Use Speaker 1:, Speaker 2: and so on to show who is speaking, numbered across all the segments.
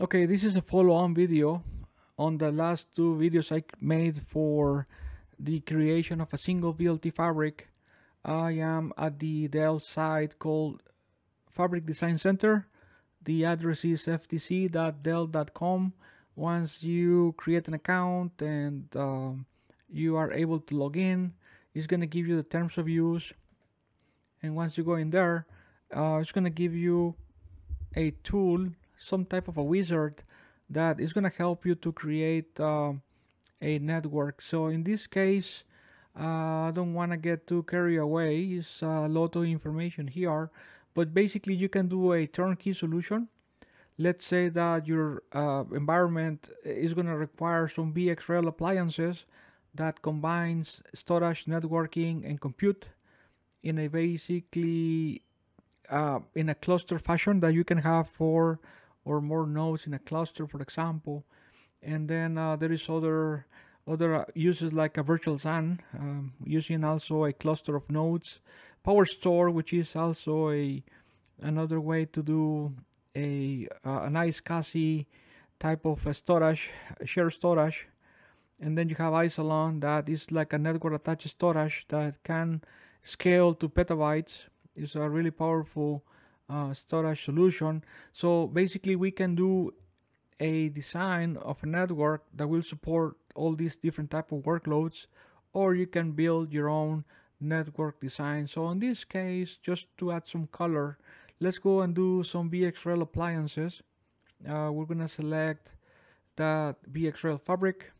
Speaker 1: Okay, this is a follow-on video on the last two videos I made for the creation of a single VLT fabric. I am at the Dell site called Fabric Design Center. The address is fdc.dell.com. Once you create an account and um, you are able to log in, it's going to give you the terms of use. And once you go in there, uh, it's going to give you a tool some type of a wizard that is going to help you to create uh, a network. So in this case, uh, I don't want to get too carried away. It's a lot of information here, but basically you can do a turnkey solution. Let's say that your uh, environment is going to require some VxRail appliances that combines storage, networking, and compute in a basically uh, in a cluster fashion that you can have for or more nodes in a cluster, for example. And then uh, there is other other uh, uses like a virtual SAN, um, using also a cluster of nodes. PowerStore, which is also a another way to do a uh, a iSCSI type of storage, shared storage. And then you have Isilon that is like a network attached storage that can scale to petabytes. It's a really powerful uh, storage solution. So basically we can do a design of a network that will support all these different type of workloads or you can build your own network design. So in this case, just to add some color, let's go and do some VxRail appliances. Uh, we're gonna select that VxRail fabric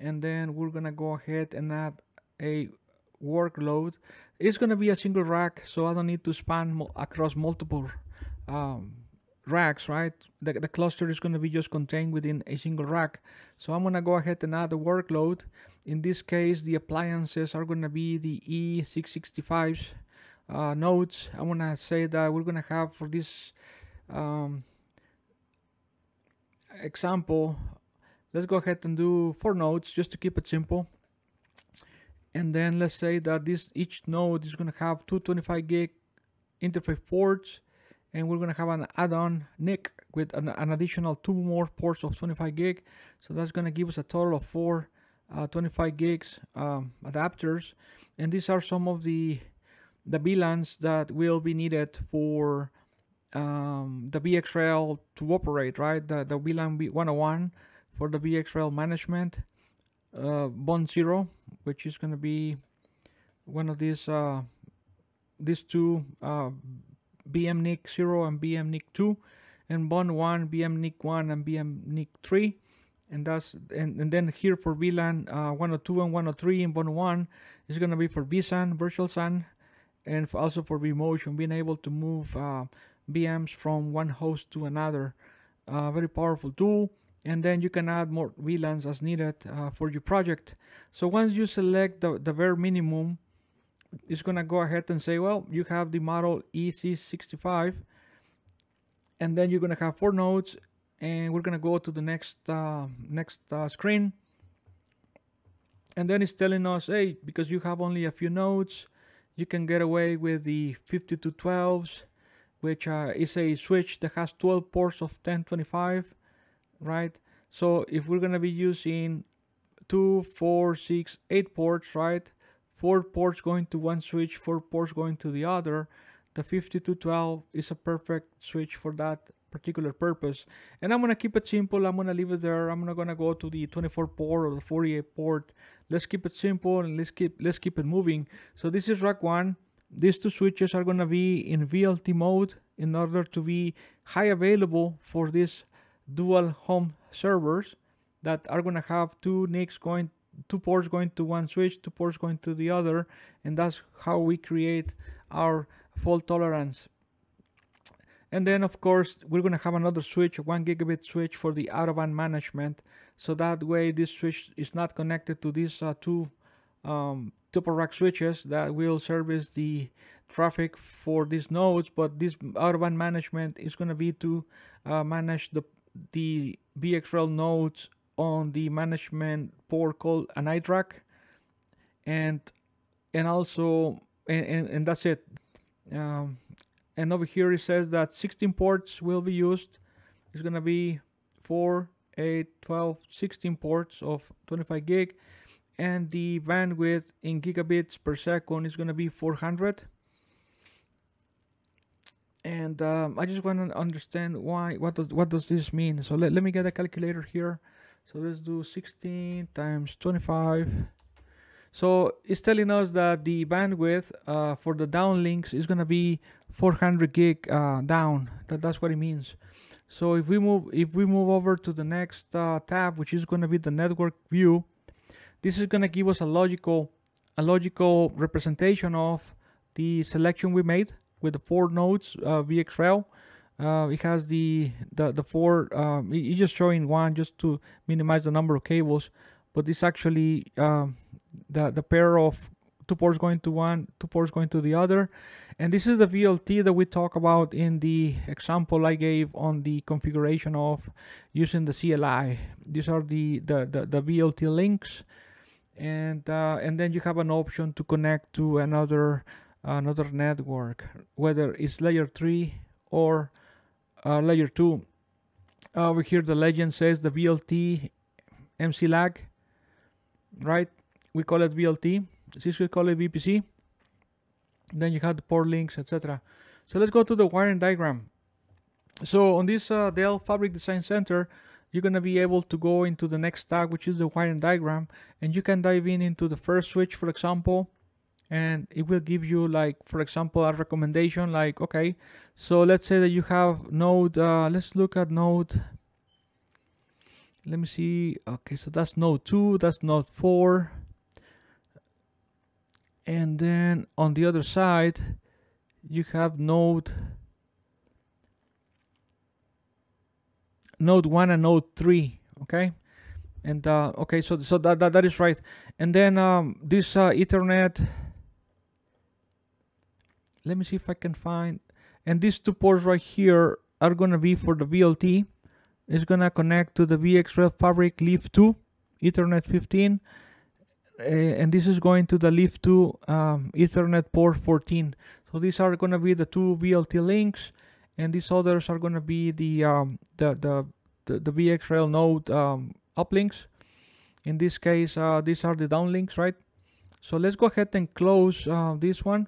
Speaker 1: and then we're gonna go ahead and add a workload. It's going to be a single rack, so I don't need to span across multiple um, racks, right? The, the cluster is going to be just contained within a single rack. So I'm going to go ahead and add a workload. In this case, the appliances are going to be the E665 uh, nodes. I'm going to say that we're going to have for this um, example, let's go ahead and do four nodes just to keep it simple and then let's say that this each node is going to have 225 gig interface ports and we're going to have an add-on NIC with an, an, additional two more ports of 25 gig. So that's going to give us a total of four uh, 25 gigs um, adapters. And these are some of the the VLANs that will be needed for um, the VxRail to operate right? The, the VLAN 101 for the VxRail management uh, bond zero which is going to be one of these uh, these two uh, vmnic 0 and vmnic 2 and bond 1 vmnic 1 and vmnic 3 and that's and, and then here for VLAN uh, 102 and 103 in bond 1 is going to be for vSAN virtual SAN and for also for vMotion being able to move uh, VMs from one host to another. Uh, very powerful tool and then you can add more VLANs as needed uh, for your project. So once you select the, the bare minimum, it's gonna go ahead and say, well, you have the model E665 and then you're gonna have four nodes and we're gonna go to the next uh, next uh, screen and then it's telling us, hey, because you have only a few nodes, you can get away with the 5212s, which uh, is a switch that has 12 ports of 1025 right? So if we're gonna be using two, four, six, eight ports, right? Four ports going to one switch, four ports going to the other. The 5212 is a perfect switch for that particular purpose. And I'm gonna keep it simple. I'm gonna leave it there. I'm not gonna go to the 24 port or the 48 port. Let's keep it simple and let's keep let's keep it moving. So this is rack one. These two switches are gonna be in VLT mode in order to be high available for this dual home servers that are going to have two NICs going two ports going to one switch two ports going to the other and that's how we create our fault tolerance. And then of course we're going to have another switch a one gigabit switch for the out of band management. So that way this switch is not connected to these uh, two um, rack switches that will service the traffic for these nodes but this out of band management is going to be to uh, manage the the VxRail nodes on the management port called an iDRAC and and also and, and, and that's it. Um, and over here it says that 16 ports will be used. Is gonna be 4 8 12 16 ports of 25 gig and the bandwidth in gigabits per second is gonna be 400 and um, I just want to understand why what does what does this mean? So let, let me get a calculator here. So let's do 16 times 25 so it's telling us that the bandwidth uh, for the downlinks is going to be 400 gig uh, down. That, that's what it means. So if we move if we move over to the next uh, tab which is going to be the network view this is going to give us a logical a logical representation of the selection we made with the four nodes uh, VxRail. Uh, it has the the, the four, um, it's just showing one just to minimize the number of cables, but it's actually um, the, the pair of two ports going to one, two ports going to the other. And this is the VLT that we talk about in the example I gave on the configuration of using the CLI. These are the, the, the, the VLT links. And, uh, and then you have an option to connect to another another network, whether it's layer 3 or uh, layer 2. Over here the legend says the VLT MC lag, right? We call it VLT. Cisco call it VPC. Then you have the port links, etc. So let's go to the wiring diagram. So on this uh, Dell Fabric Design Center, you're going to be able to go into the next tab, which is the wiring diagram, and you can dive in into the first switch, for example, and it will give you like for example a recommendation like okay so let's say that you have node uh, let's look at node. Let me see. Okay so that's node 2 that's node 4 and then on the other side you have node node 1 and node 3 okay? And uh, okay so so that, that that is right. And then um, this uh, ethernet let me see if I can find and these two ports right here are gonna be for the VLT it's gonna connect to the VxRail Fabric Leaf 2 Ethernet 15 uh, and this is going to the Leaf 2 um, Ethernet port 14 so these are gonna be the two VLT links and these others are gonna be the um, the, the, the the VxRail node um, uplinks. In this case uh, these are the downlinks right? So let's go ahead and close uh, this one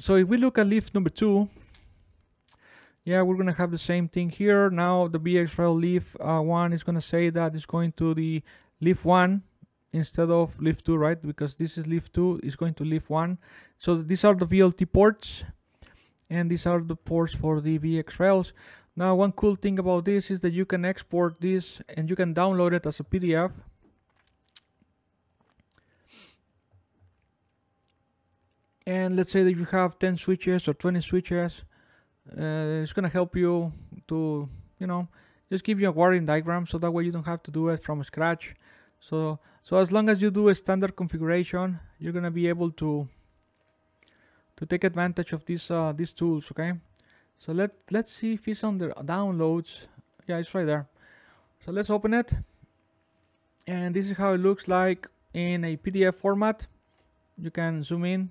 Speaker 1: so if we look at leaf number two, yeah, we're gonna have the same thing here. Now the VxRail leaf uh, one is gonna say that it's going to the leaf one instead of leaf two, right? Because this is leaf two, is going to leaf one. So these are the VLT ports, and these are the ports for the VxRails. Now, one cool thing about this is that you can export this and you can download it as a PDF and let's say that you have 10 switches or 20 switches uh, it's gonna help you to you know just give you a wiring diagram so that way you don't have to do it from scratch. So so as long as you do a standard configuration you're gonna be able to to take advantage of these uh, these tools okay? So let let's see if it's on the downloads. Yeah it's right there. So let's open it. And this is how it looks like in a PDF format. You can zoom in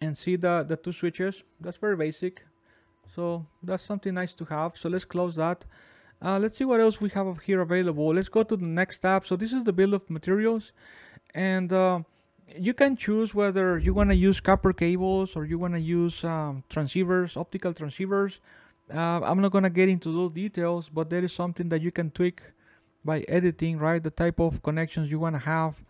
Speaker 1: and see the, the two switches. That's very basic. So that's something nice to have. So let's close that. Uh, let's see what else we have here available. Let's go to the next tab. So this is the bill of materials. And uh, you can choose whether you want to use copper cables or you want to use um, transceivers, optical transceivers. Uh, I'm not going to get into those details, but there is something that you can tweak by editing, right? The type of connections you want to have.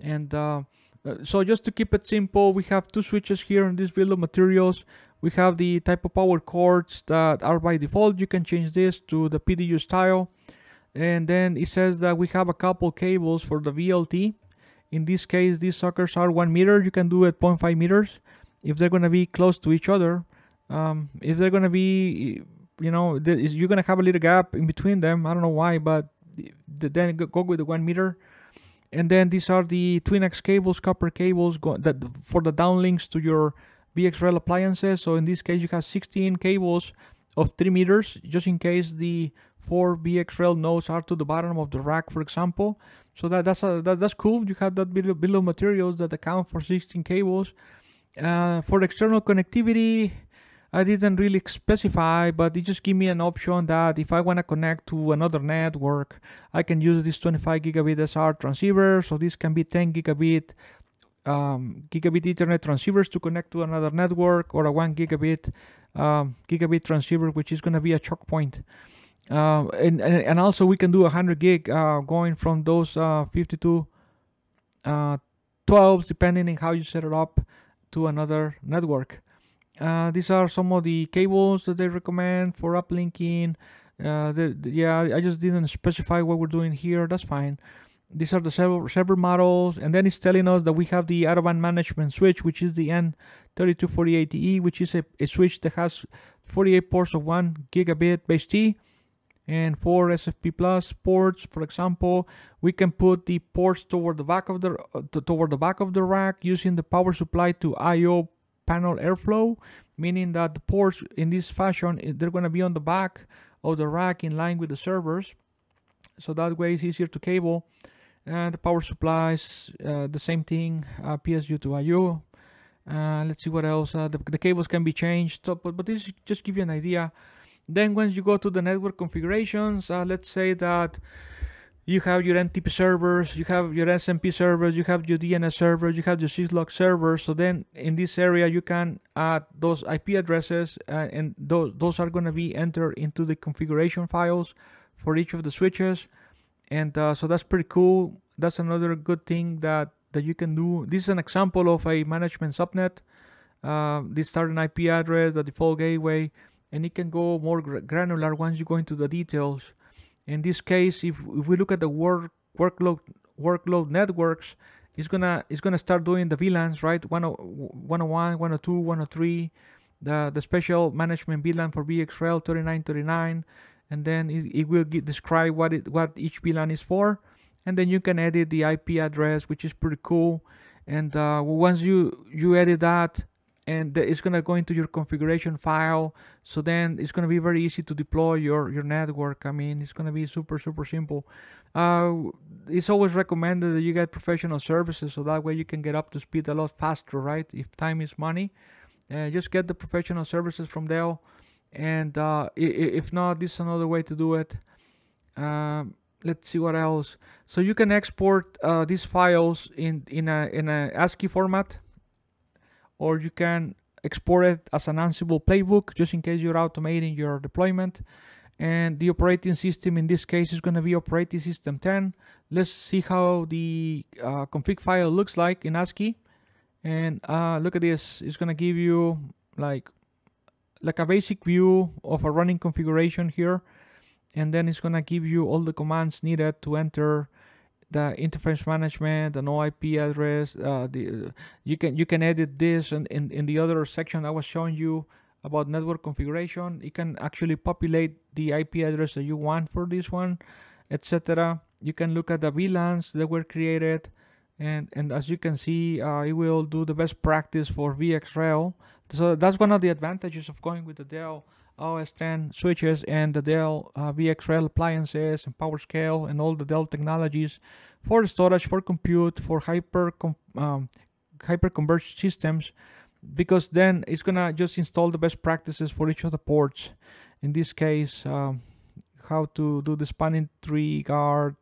Speaker 1: And uh, uh, so just to keep it simple, we have two switches here in this bill of materials. We have the type of power cords that are by default. You can change this to the PDU style. And then it says that we have a couple cables for the VLT. In this case, these suckers are one meter. You can do it 0.5 meters if they're going to be close to each other. Um, if they're going to be, you know, you're going to have a little gap in between them. I don't know why, but then go with the one meter and then these are the Twinax cables, copper cables that for the downlinks to your VxRail appliances. So in this case, you have 16 cables of 3 meters, just in case the four VxRail nodes are to the bottom of the rack, for example. So that, that's a, that, that's cool. You have that bill, of materials that account for 16 cables. Uh, for external connectivity, I didn't really specify, but it just give me an option that if I want to connect to another network, I can use this 25 gigabit SR transceiver. So this can be 10 gigabit um, gigabit Ethernet transceivers to connect to another network, or a one gigabit um, gigabit transceiver, which is going to be a choke point. Uh, and, and, also we can do 100 gig uh, going from those uh, 52 12s, uh, depending on how you set it up, to another network. Uh, these are some of the cables that they recommend for uplinking. Uh, the, the, yeah, I just didn't specify what we're doing here. That's fine. These are the server, server models, and then it's telling us that we have the out-of-band management switch, which is the N3248E, which is a, a switch that has 48 ports of 1 gigabit base T and four SFP plus ports. For example, we can put the ports toward the back of the uh, toward the back of the rack using the power supply to I/O panel airflow, meaning that the ports in this fashion, eh, they're going to be on the back of the rack in line with the servers. So that way it's easier to cable. And the power supplies, uh, the same thing, uh, PSU to IO. Uh, let's see what else. Uh, the, the, cables can be changed, so, but, but this just give you an idea. Then once you go to the network configurations, uh, let's say that you have your NTP servers, you have your SNMP servers, you have your DNS servers, you have your syslog servers. So then in this area, you can add those IP addresses uh, and those, those are going to be entered into the configuration files for each of the switches. And uh, so that's pretty cool. That's another good thing that, that you can do. This is an example of a management subnet. Uh, this starting IP address, the default gateway, and it can go more granular once you go into the details in this case if, if we look at the work workload workload networks it's gonna it's gonna start doing the VLANs right? 101 102 103 the the special management VLAN for VxRail 3939 and then it, it will get, describe what it what each VLAN is for and then you can edit the IP address which is pretty cool and uh, once you you edit that and it's going to go into your configuration file. So then it's going to be very easy to deploy your your network. I mean it's going to be super super simple. Uh, it's always recommended that you get professional services so that way you can get up to speed a lot faster right? If time is money uh, just get the professional services from Dell. And uh, if not this is another way to do it. Um, let's see what else. So you can export uh, these files in in a in a ASCII format or you can export it as an Ansible playbook just in case you're automating your deployment. And the operating system in this case is going to be operating system 10. Let's see how the uh, config file looks like in ASCII. And uh, look at this, it's going to give you like like a basic view of a running configuration here. And then it's going to give you all the commands needed to enter the interface management, the no IP address. Uh, the you can you can edit this, and in in the other section I was showing you about network configuration, you can actually populate the IP address that you want for this one, etc. You can look at the VLANs that were created, and and as you can see, uh, it will do the best practice for VxRail. So that's one of the advantages of going with the Dell OS 10 switches and the Dell uh, VxRail appliances and PowerScale and all the Dell technologies for storage, for compute, for hyper um, hyper converged systems because then it's gonna just install the best practices for each of the ports. In this case, um, how to do the spanning tree guard,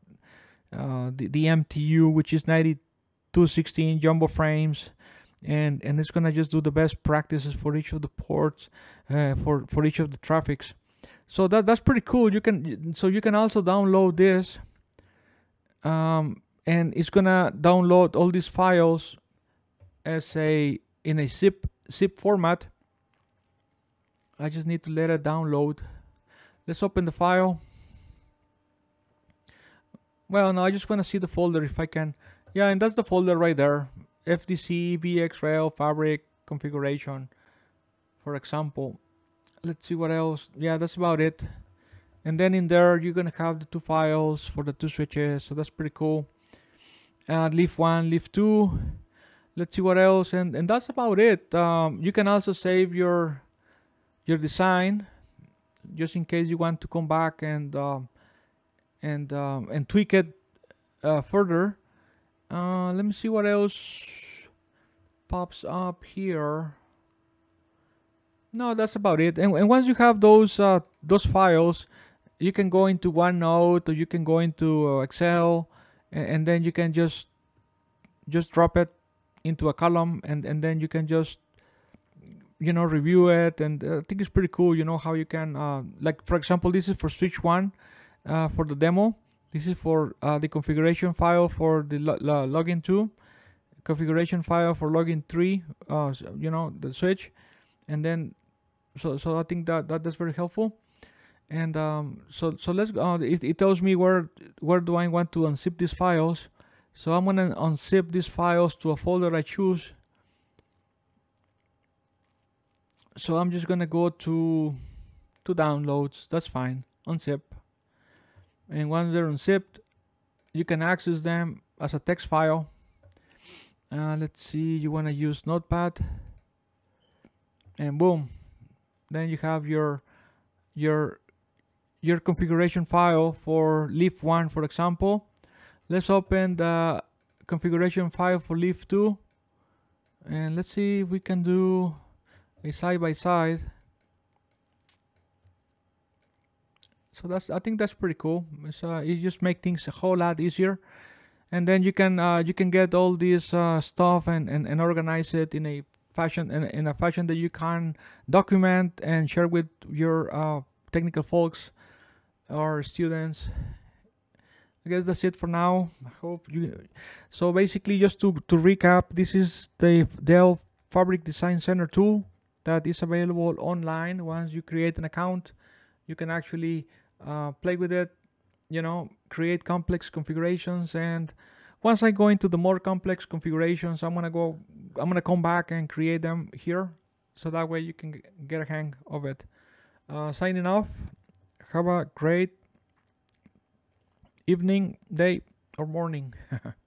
Speaker 1: uh, the, the MTU, which is 9216 jumbo frames, and and it's gonna just do the best practices for each of the ports uh, for for each of the traffics. So that that's pretty cool. You can so you can also download this um, and it's gonna download all these files as a in a zip zip format. I just need to let it download. Let's open the file. Well now I just want to see the folder if I can. Yeah and that's the folder right there FDC, VxRail, Fabric configuration, for example. Let's see what else. Yeah, that's about it. And then in there, you're gonna have the two files for the two switches, so that's pretty cool. And leaf one, leaf two. Let's see what else, and and that's about it. Um, you can also save your your design, just in case you want to come back and um, and um, and tweak it uh, further. Uh, let me see what else pops up here. no that's about it. And, and once you have those uh, those files you can go into OneNote or you can go into uh, Excel and, and then you can just just drop it into a column and and then you can just you know review it. And uh, I think it's pretty cool you know how you can uh, like for example this is for switch one uh, for the demo this is for uh, the configuration file for the lo login 2 configuration file for login 3 uh, you know the switch. And then so so I think that, that that's very helpful. And um, so so let's uh, it, it tells me where where do I want to unzip these files. So I'm gonna unzip these files to a folder I choose. So I'm just gonna go to to downloads. That's fine. Unzip and once they're unzipped you can access them as a text file. Uh, let's see you want to use notepad? And boom then you have your your your configuration file for leaf 1 for example. Let's open the configuration file for leaf 2 and let's see if we can do a side by side so that's I think that's pretty cool. It's, uh, it just make things a whole lot easier. And then you can uh, you can get all this uh, stuff and, and, and organize it in a fashion in, in a fashion that you can document and share with your uh, technical folks or students. I guess that's it for now. I hope you so basically just to, to recap this is the Dell Fabric Design Center tool that is available online. Once you create an account you can actually uh, play with it you know create complex configurations. And once I go into the more complex configurations I'm gonna go I'm gonna come back and create them here. So that way you can get a hang of it. Uh, signing off. Have a great evening day or morning